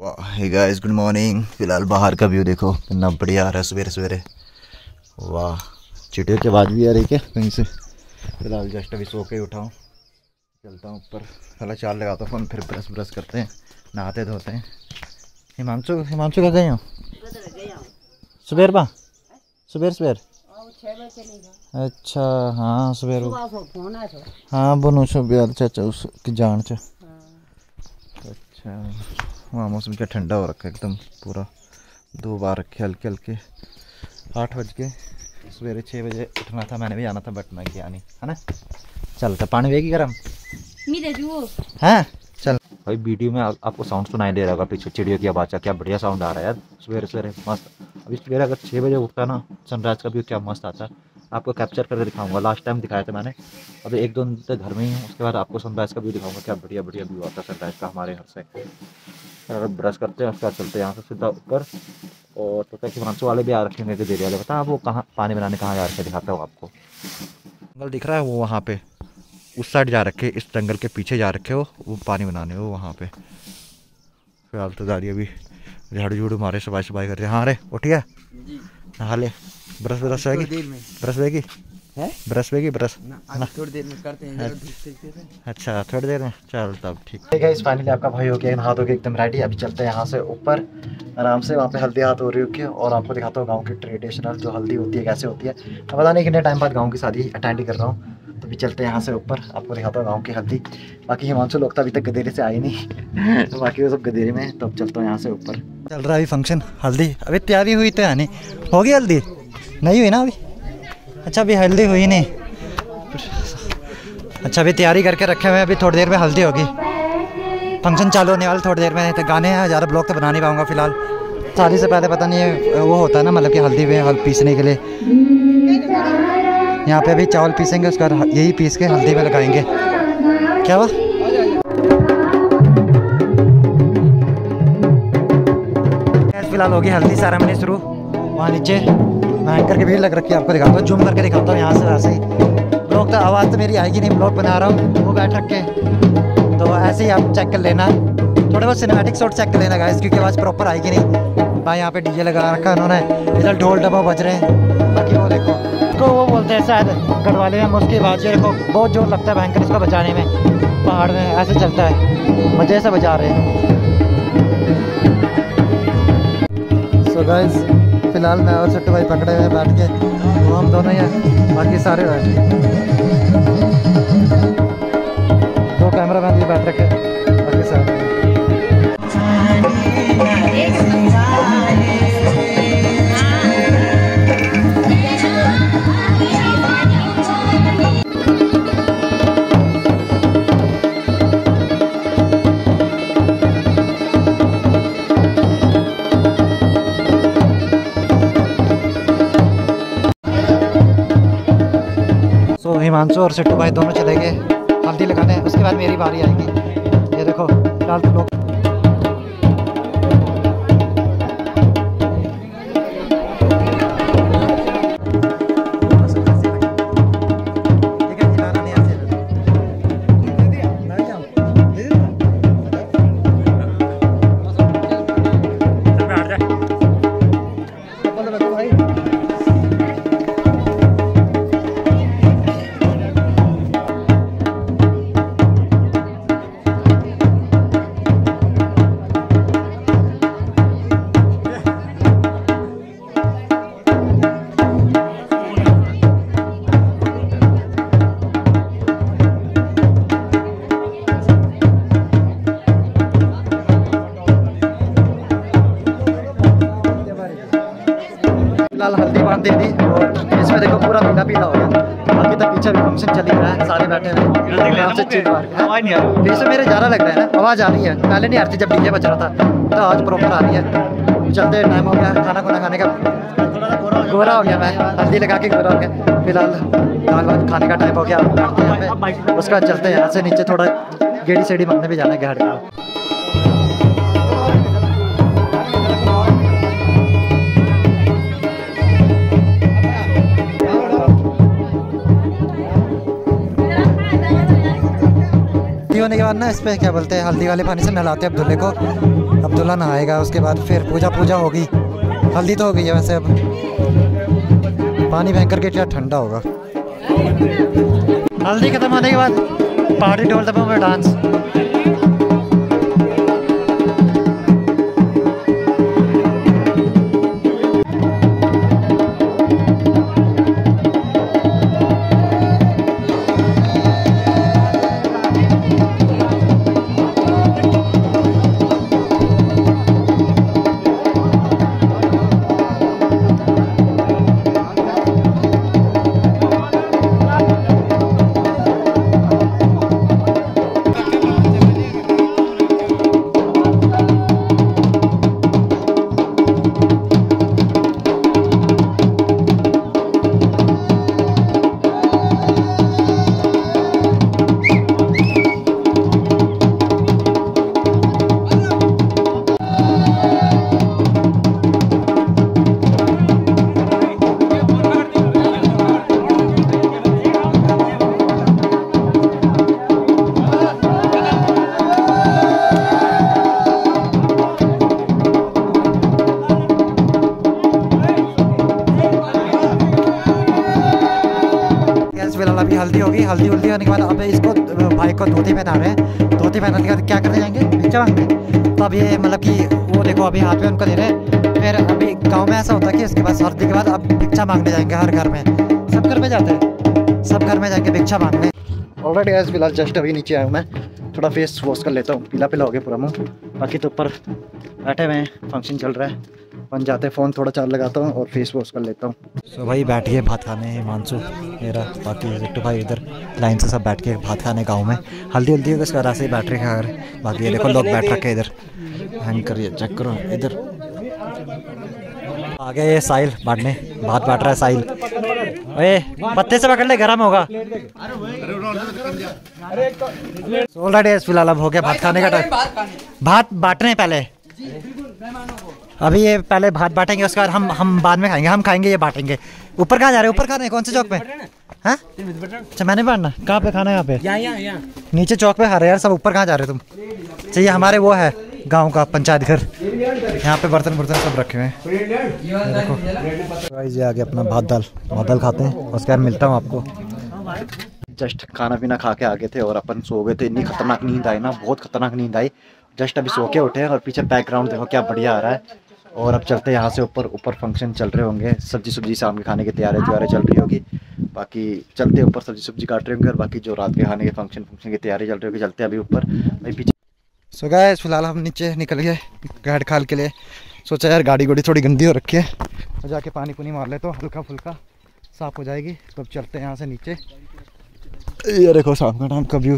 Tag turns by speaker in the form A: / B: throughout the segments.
A: वाह guys good morning फ़िलहाल बाहर का व्यू देखो। कितना बढ़िया आ रहा है सवेरे सवेरे। वाह चिटियों की आवाज़ भी आ रही है क्या? कहीं से? फ़िलहाल जस्ट अभी सो के ही उठाऊँ चलता हूँ ऊपर। पहले चार लगाता हूँ फ़ोन फिर ब्रश ब्रश करते हैं। नहाते धोते हैं। हिमांशु हिमांशु का गए हो? सुबेर बा? सुबेर सुबेर? अच्छा हाँ सुबेर। हाँ बनो सुबेर चाचा उसकी जान च। अच्छा। वहाँ मौसम क्या ठंडा हो रखा है एकदम पूरा। दो बार रखे हल्के हल्के। आठ बज के सवेरे छः बजे उठना था मैंने भी आना था बट मैं गया नहीं है ना? चलता पानी वेगी गर्म? हैं? चल। भाई वीडियो में आ, आपको साउंड सुनाई दे रहा होगा पीछे चिड़ियों की आवाज़ का क्या बढ़िया साउंड आ रहा है यार। सवेरे सवेरे मस्त। अभी सवेरे अगर छः बजे उठता ना सनराइज का व्यू क्या मस्त आता। है आपको कैप्चर करके दिखाऊँगा लास्ट टाइम दिखाया था मैंने। अभी एक दो दिन तक घर में ही हूँ उसके बाद आपको सनराइज का व्यू दिखाऊँगा क्या बढ़िया बढ़िया व्यू आता है सनराइज का हमारे घर से। ब्रश करते हैं उसके बाद चलते हैं यहाँ से सीधा ऊपर। और तो कि हिमांशु वाले भी आ रखे होंगे देरी वाले। बता वो कहाँ पानी बनाने कहाँ जा रखे दिखाता हूँ आपको। जंगल दिख रहा है वो वहाँ पे। उस साइड जा रखे इस जंगल के पीछे जा रखे हो वो पानी बनाने वो वहाँ पे। फ़िलहाल तो दादी अभी झाड़ू झूड़ू मारे सफ़ाई सफ़ाई कर रहे हाँ। अरे उठिया नहा ले। ब्रश ब्रश रहेगी ब्रश देगी
B: है?
A: ब्रश देगी ब्रश।
B: ना थोड़ी देर में करते हैं हैं।
A: अच्छा थोड़ी देर में। चल तब ठीक। है इस फाइनली आपका भाई हो गया नहा धो के एकदम रेडी अभी चलते हैं यहाँ से ऊपर। आराम से वहाँ पे हल्दी हाथ हो रही होगी और आपको दिखाता हूँ गाँव की ट्रेडिशनल जो हल्दी होती है कैसे होती है। मैं पता नहीं कितने टाइम बाद गाँव की शादी अटेंड कर रहा हूँ। तो अभी चलते हैं यहाँ से ऊपर। आपको दिखाता हूँ गाँव की हल्दी। बाकी हिमांशु लोग तो अभी तक गदेरे से आए नहीं। तो बाकी वो सब गदेरे में तो अब चलता हूँ यहाँ से ऊपर। चल रहा है अभी फ़ंक्शन हल्दी। अभी तैयारी हुई तो है नहीं। होगी हल्दी? नहीं हुई ना अभी? अच्छा अभी हल्दी हुई नहीं। अच्छा अभी तैयारी करके रखे हुए हैं, अभी थोड़ी देर में हल्दी होगी। फ़ंक्शन चालू होने वाला थोड़ी देर में तो गाने हैं, ज़्यादा ब्लॉग तो बना नहीं पाऊँगा फ़िलहाल। शादी से पहले पता नहीं, वो होता है ना मतलब कि हल्दी में हल पीसने के लिए। यहाँ पे अभी चावल पीसेंगे, उसके यही पीस के हल्दी में लगाएँगे। क्या हुआ? फ़िलहाल होगी हल्दी सेरेमनी शुरू। वहाँ नीचे। भयंकर की भीड़ लग रखी है, आपको दिखाता हूँ जूम करके दिखाता हूँ, यहाँ से, वैसे ही। ब्लॉग तो आवाज़ तो मेरी आएगी नहीं ब्लॉग बना रहा हूँ, वो बैठ रख के तो ऐसे ही आप चेक कर लेना। थोड़े बहुत सिनेमैटिक शॉट चेक कर लेना गाइस क्योंकि आवाज़ प्रॉपर आएगी नहीं। भाई, यहाँ पे डीजे लगा रखा उन्होंने। इधर ढोल डब्बा बज रहे हैं। बाकी वो देखो, को वो बोलते हैं शायद गढ़वाले में उसकी आवाज़ देखो, बहुत ज़ोर लगता है भयंकर इसको बजाने में। पहाड़ में ऐसे चलता है, मज़े से बजा रहे हैं। सो गाइस फ़िलहाल मैं और छोटे भाई पकड़े हुए बैठ के। वो हम दोनों ही हैं, बाकी सारे बैठ दो कैमरा मैन भी बैठ रखे बाकी सारे। सो और सिट्टू भाई दोनों चले गए। हल्दी लगाने उसके बाद मेरी बारी आएगी। ये देखो फ़िलहाल तो लोग पीला पीला हो गया। बाकी तो पीछे भी फ़ंक्शन चल ही रहा है सारे बैठे हुए हैं। आराम से मार ज़्यादा लग रहा है ना आवाज़ आ रही है। पहले नहीं आ रही थी जब डीजे बज रहा था। तो आज प्रॉपर आ रही है। चलते टाइम हो गया। खाना खुना खाने का। गोरा हो गया मैं। हल्दी लगा के गोरा हो गया। फ़िलहाल दाल वाल खाने का टाइम हो गया। उसके बाद चलते हैं यहाँ से नीचे थोड़ा गेड़ी सेड़ी मारने भी जाना है घर। का होने के बाद ना इस पर क्या बोलते हैं, हल्दी वाले पानी से नहलाते हैं अब्दुल्ले को। अब्दुल्ला नहाएगा, उसके बाद फिर पूजा पूजा होगी। हल्दी तो हो गई है वैसे अब। पानी भयंकर के क्या ठंडा होगा। हल्दी खत्म होने के बाद पहाड़ी ढोल दबा में डांस। हल्दी होगी, हल्दी उल्दी होने के बाद अब इसको भाई को धोती पहना रहे हैं। धोती पहनाने के बाद क्या करने जाएँगे? भिक्षा मांगने तो अब ये मतलब कि वो देखो, अभी हाथ में उनको दे रहे हैं। फिर अभी गाँव में ऐसा होता है कि इसके बाद हल्दी के बाद अब भिक्षा मांगने जाएँगे हर घर में। सब घर में जाते हैं। सब घर में जाएँगे भिक्षा मांगने। ऑलरेडी गैस फ़िलहाल जस्ट अभी नीचे आया हूँ मैं। थोड़ा फेस वॉश कर लेता हूँ। पीला पीला हो गया पूरा मुँह। बाकी तो ऊपर बैठे हुए हैं। फ़ंक्शन चल रहा है। बन जाते हैं फ़ोन थोड़ा चार्ज लगाता हूँ और फेस वॉश कर लेता हूँ। सो भाई बैठ गए भात खाने हिमांशु मेरा, बाकी बिट्टू भाई इधर लाइन से सब बैठ के भात खाने गाँव में। हल्दी हल्दी होगी ऐसे ही बैठ रहे खा रहे बाकी देखो, लोग बैठ रखे इधर। हैंग करिए चेक करो, इधर। आ गया ये साहिल बांटने, भात बांट रहा है साहिल। ओए, पत्ते से पकड़ ले, गरम होगा। ऑलरेडी फ़िलहाल अब हो गया भात खाने का टाइम भात बांटने पहले। अभी ये पहले भात बांटेंगे उसके बाद हम हम बाद में खाएँगे हम खाएँगे ये बांटेंगे। ऊपर कहाँ जा रहे हैं? ऊपर खाने कौन से चौक पे? हाँ। अच्छा मैंने बांटना। कहाँ पे खाना है यहाँ पे?
B: यहाँ यहाँ यहाँ।
A: नीचे चौक पे खा रहे यार सब ऊपर कहाँ जा रहे हो तुम? चाहिए हमारे वो है गाँव का पंचायत घर। यहाँ पे बर्तन बर्तन सब रखे हुए हैं। देखो। ये आ अपना भात दाल भात दाल खाते हैं उसके बाद मिलता हूँ आपको। जस्ट खाना पीना खा के आ गए थे और अपन सो गए थे। इतनी खतरनाक नींद आई ना बहुत खतरनाक नींद आई। जस्ट अभी सो के उठे हैं और पीछे बैकग्राउंड देखो क्या बढ़िया आ रहा है। और अब चलते हैं यहाँ से ऊपर ऊपर फ़ंक्शन चल रहे होंगे। सब्ज़ी सब्ज़ी शाम के खाने की तैयारी तैयारी चल रही होगी। बाकी चलते ऊपर, सब्ज़ी सब्ज़ी काट रहे होंगे और बाकी जो रात के खाने के फ़ंक्शन फ़ंक्शन की तैयारी चल रही होगी, चलते अभी ऊपर। भाई पीछे सो गए फ़िलहाल हम नीचे निकल गए गाड़ खाल के लिए। सोचा यार गाड़ी गुड़ी थोड़ी गंदी हो रखी है। और जाके पानी पुनी मार ले तो हल्का फुल्का साफ़ हो जाएगी। तो अब चलते हैं यहाँ से नीचे। ये देखो शाम का टाइम का व्यू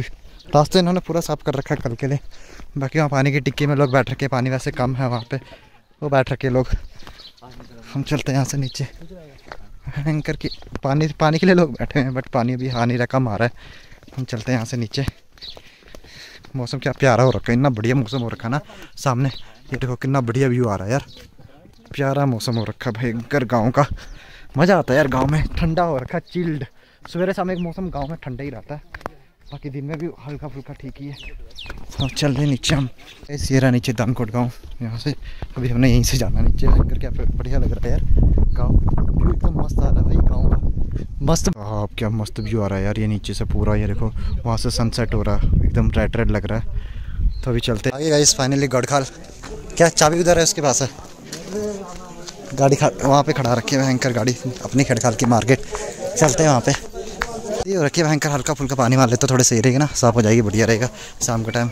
A: रास्ते इन्होंने पूरा साफ़ कर रखा है कल के लिए। बाकी वहाँ पानी की टिक्की में लोग बैठ रखे पानी वैसे कम है वहाँ पे। वो बैठ रखे लोग। हम चलते हैं यहाँ से नीचे। एंकर की पानी पानी के लिए लोग बैठे हैं बट पानी अभी आ नहीं रहा कम आ रहा है। हम चलते हैं यहाँ से नीचे। मौसम क्या प्यारा हो रखा है, इतना बढ़िया मौसम हो रखा ना। सामने, ये देखो कितना बढ़िया व्यू आ रहा है यार। प्यारा मौसम हो रखा है भयंकर गाँव का। मज़ा आता है यार गाँव में, ठंडा हो रखा चिल्ड सवेरे शाम एक मौसम गाँव में ठंडा ही रहता है। बाकी दिन में भी हल्का फुल्का ठीक ही है। हम चल रहे नीचे हम। ऐसे रहा नीचे दानकोट गाँव। यहाँ से अभी हमने यहीं से जाना नीचे। लंगर क्या बढ़िया लग रहा है यार। गाँव व्यू एकदम मस्त आ रहा है भाई गाँव का। मस्त। हाँ क्या मस्त व्यू आ रहा है यार ये नीचे से पूरा ये देखो वहाँ से सनसेट हो रहा है। एकदम रेड रेड लग रहा है। तो अभी चलते आगे गाइस फाइनली गढ़खाल। क्या चाबी उधर है उसके पास है? गाड़ी खा वहाँ पे खड़ा रखी है भयंकर गाड़ी। अपनी खड़खाल की मार्केट चलते हैं वहाँ पे। ये रखी है भयंकर हल्का फुल्का पानी मार ले तो थोड़े सही रहेगा ना साफ़ हो जाएगी बढ़िया रहेगा शाम के टाइम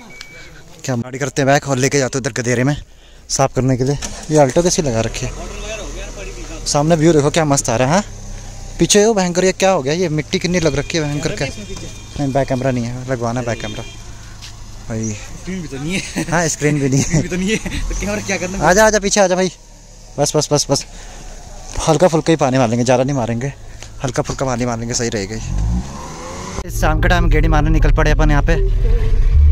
A: क्या गाड़ी करते हैं बैग और लेके जाते उधर गदेरे में साफ़ करने के लिए। ये अल्टो कैसी लगा रखी है? सामने व्यू देखो क्या मस्त आ रहा है हाँ? पीछे हो भयंकर ये क्या हो गया? ये मिट्टी कितनी लग रखी है भयंकर क्या? नहीं बैक कैमरा नहीं है लगवाना है बैक कैमरा भाई।
B: स्क्रीन भी तो नहीं है।
A: हाँ स्क्रीन भी नहीं है।
B: तो नहीं है। तो कैमरा क्या करना
A: आजा आजा पीछे आजा भाई। बस बस बस बस। हल्का फुल्का ही पानी मारेंगे ज़्यादा नहीं मारेंगे। हल्का फुल्का पानी मारेंगे सही रहेगा शाम के टाइम गेड़ी मारने निकल पड़े अपन यहाँ पे।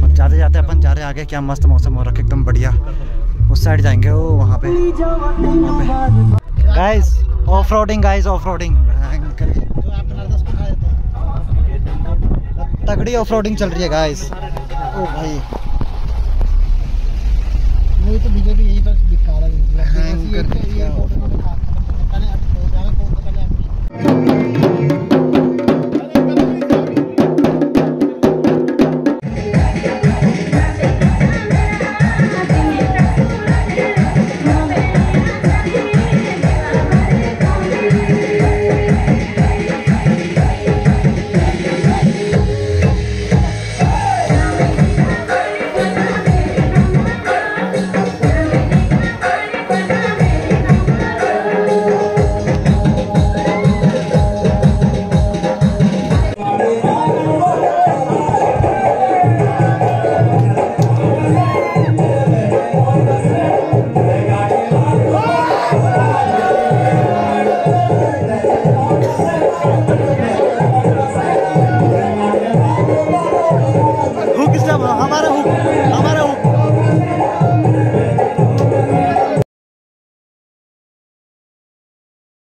A: और जाते जाते अपन जा रहे आगे क्या मस्त मौसम हो रखा है एकदम बढ़िया। उस साइड जाएँगे वो वहाँ पे। Guys off roading guys off roading तगड़ी ऑफ़ रोडिंग चल रही है गाइस ओ भाई। मुझे तो बीजेपी यही बस